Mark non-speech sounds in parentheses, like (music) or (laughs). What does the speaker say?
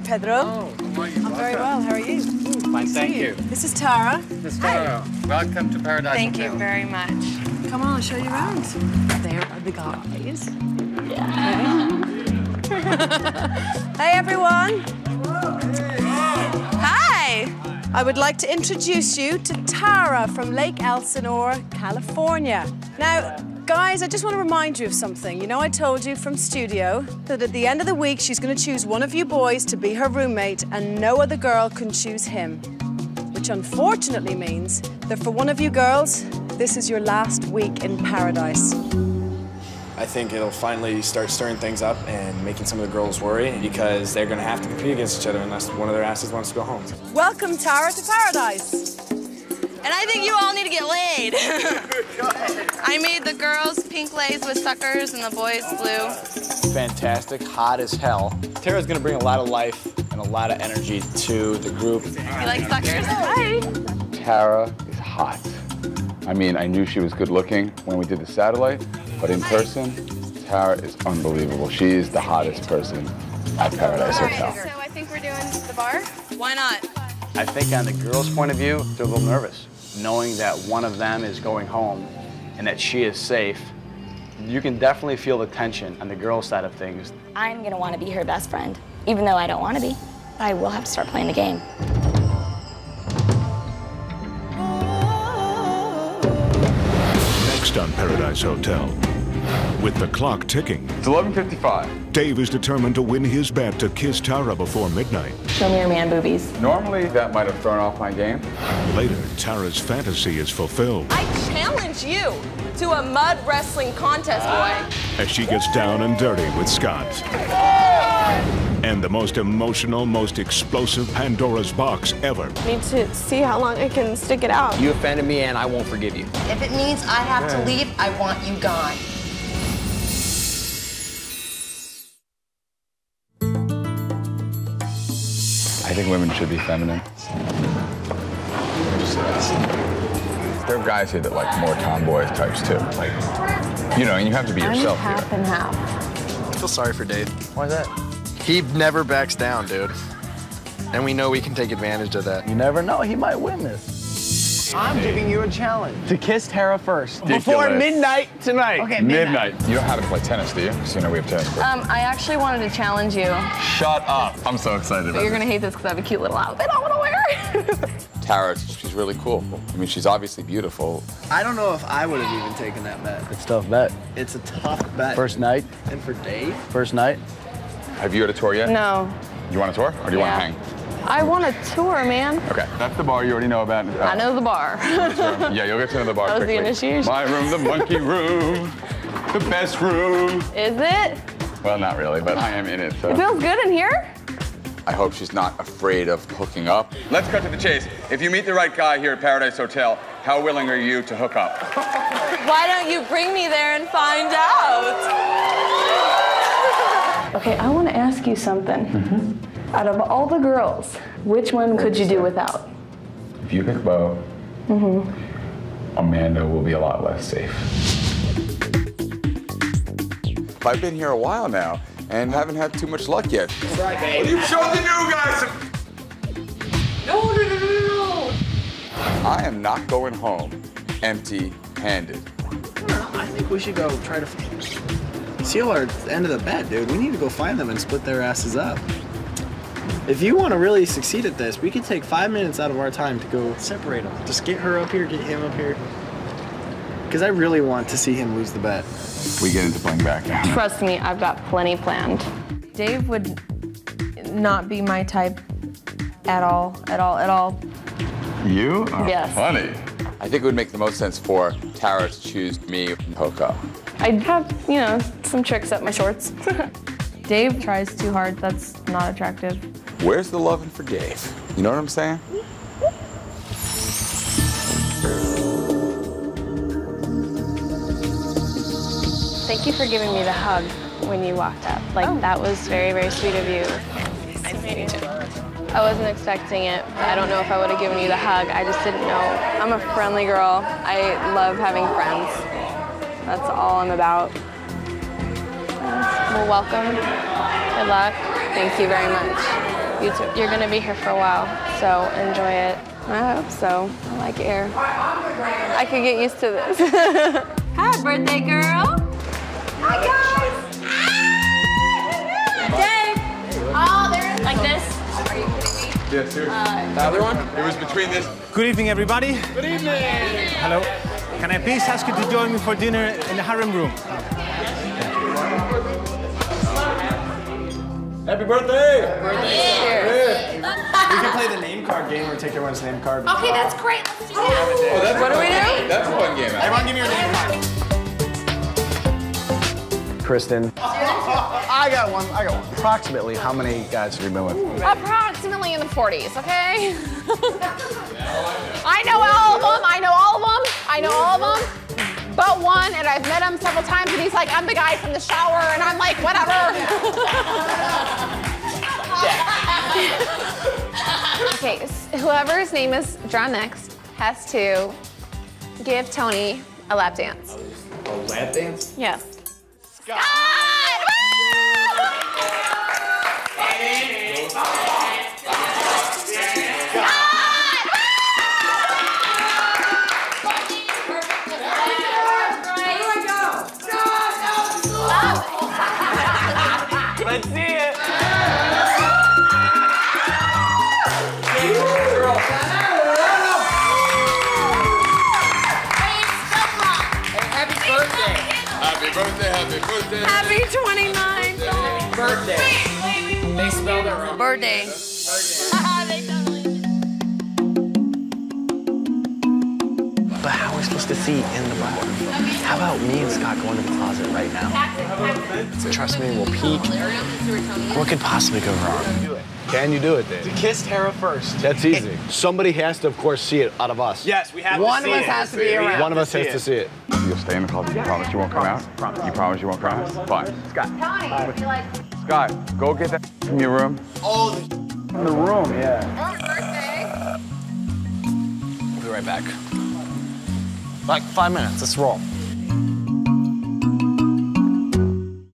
Pedro. Oh, how are you? I'm very well. How are you? Fine, thank you. This is Tara. Miss Tara, welcome to Paradise Thank you very much. Come on, I'll show you around. There are the guys. hey, everyone. Hi. I would like to introduce you to Tara from Lake Elsinore, California. Now, guys, I just want to remind you of something. You know, I told you from studio that at the end of the week, she's going to choose one of you boys to be her roommate, and no other girl can choose him. Which unfortunately means that for one of you girls, this is your last week in paradise. I think it'll finally start stirring things up and making some of the girls worry because they're going to have to compete against each other unless one of their asses wants to go home. Welcome, Tara, to paradise. And I think you all need to get laid. (laughs) I made the girls pink leis with suckers and the boys blue. Fantastic, hot as hell. Tara's gonna bring a lot of life and a lot of energy to the group. You like suckers? Hi. Tara is hot. I mean, I knew she was good looking when we did the satellite, but in person, Tara is unbelievable. She is the hottest person at Paradise Hotel. So I think we're doing the bar. Why not? I think on the girls' point of view, they're a little nervous, knowing that one of them is going home and that she is safe. You can definitely feel the tension on the girl side of things. I'm gonna want to be her best friend, even though I don't want to be. I will have to start playing the game. Next on Paradise Hotel. With the clock ticking, It's 11.55. Dave is determined to win his bet to kiss Tara before midnight. Show me your man boobies. Normally, that might have thrown off my game. Later, Tara's fantasy is fulfilled I challenge you to a mud wrestling contest, boy. as she gets down and dirty with Scott. And the most emotional, most explosive Pandora's box ever. Need to see how long I can stick it out. You offended me and I won't forgive you. If it means I have to leave, I want you gone. I think women should be feminine. There are guys here that like more tomboy types too. Like, you know, and you have to be yourself here. and half. I feel sorry for Dave. Why is that? He never backs down, dude. And we know we can take advantage of that. You never know, he might win this. I'm giving you a challenge to kiss Tara first before midnight tonight. Okay, Midnight. You know how to play tennis, do you? 'Cause you know we have tennis. courts. Um, I actually wanted to challenge you, Shut up. I'm so excited about you're gonna hate this because I have a cute little outfit I want to wear. (laughs) Tara, she's really cool. I mean, she's obviously beautiful. I don't know if I would have even taken that bet. It's a tough bet. It's a tough bet. First night, And for Dave? first night. Have you had a tour yet? no, You want a tour or do you Yeah. want to hang? I want a tour, man. Okay, that's the bar you already know about. I know the bar. Yeah, you'll get to know the bar That was the initiation. My room, the monkey room, the best room. Is it? Well, not really, but I am in it. So. It feels good in here. I hope she's not afraid of hooking up. Let's cut to the chase. If you meet the right guy here at Paradise Hotel, how willing are you to hook up? Why don't you bring me there and find out? Okay, I want to ask you something. Mm-hmm. Out of all the girls, which one could you do without? If you pick Bo, mm-hmm. Amanda will be a lot less safe. I've been here a while now and haven't had too much luck yet. Right, babe. You showed the new guys some No, no, no, no, no. I am not going home empty-handed. I think we should go try to seal our end of the bet, dude. We need to go find them and split their asses up. If you want to really succeed at this, we could take five minutes out of our time to go separate them. Just get her up here, get him up here. Because I really want to see him lose the bet. We get into playing backgammon. (laughs) Trust me, I've got plenty planned. Dave would not be my type at all, at all, at all. You are Yes. funny. I think it would make the most sense for Tara to choose me and Poco. I'd have, you know, some tricks up my shorts. (laughs) Dave tries too hard. That's not attractive. Where's the loving for Dave? You know what I'm saying? Thank you for giving me the hug when you walked up. Like, oh. that was very, very sweet of you. Nice to meet you. I wasn't expecting it. I don't know if I would have given you the hug. I just didn't know. I'm a friendly girl. I love having friends. That's all I'm about. Well, welcome. Good luck. Thank you very much. You too. You're gonna be here for a while, so enjoy it. I hope so. I like air. I could get used to this. (laughs) Happy birthday, girl. Hi, guys. Dave. Oh, they're like this. Are you kidding me? Yeah, seriously. Uh, other one? It was between this. Good evening, everybody. Good evening. Hello. Can I please ask you to join me for dinner in the harem room? Happy birthday! Cheers. (laughs) We can play the name card game or take everyone's name card. Okay, that's great. Let's do oh, that. Oh, that's What do we do? That's a fun game. Everyone give me your name card. Kristen. (laughs) I got one. I got one. Approximately how many guys have you been with? Approximately in the 40s, okay? (laughs) I know all of them. I know all of them. I know all and I've met him several times, and he's like, I'm the guy from the shower, and I'm like, whatever. (laughs) okay, s- whoever's name is drawn next has to give Tony a lap dance. A lap dance? Yes. Let's They spelled it wrong. Birthday. (laughs) But how are we supposed to see in the bar? How about me and Scott go into the closet right now? Trust me, we'll peek. What could possibly go wrong? Can you do it, Dave? Kiss Tara first. That's easy. Somebody has to, of course, see it out of us. Yes, we have to see it. One of us it. has to be around. One of us see has to see it. You'll stay in the closet. You promise you won't come out? Promise. You promise you won't come out? Fine. Scott. Tony, you're like, Scott, go get that from your room. Oh, the In the room, yeah. birthday. We'll be right back. Like five minutes. Let's roll.